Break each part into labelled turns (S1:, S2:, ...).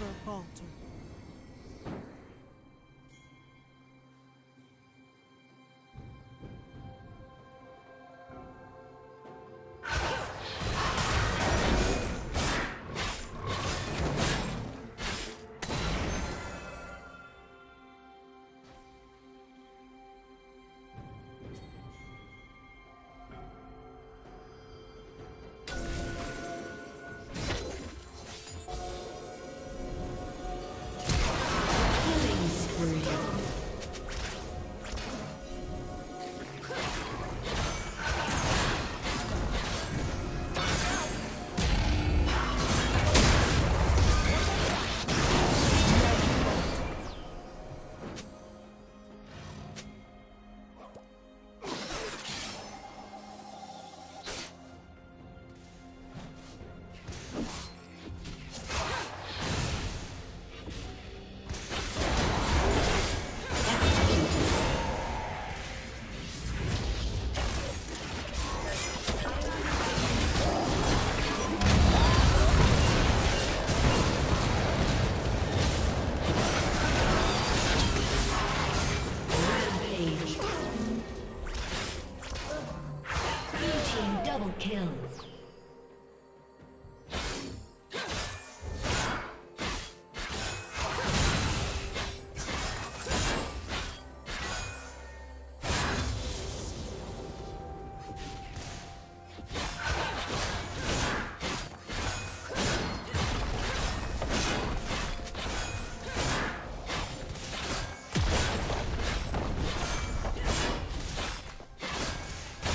S1: never falter.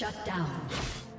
S2: Shut down.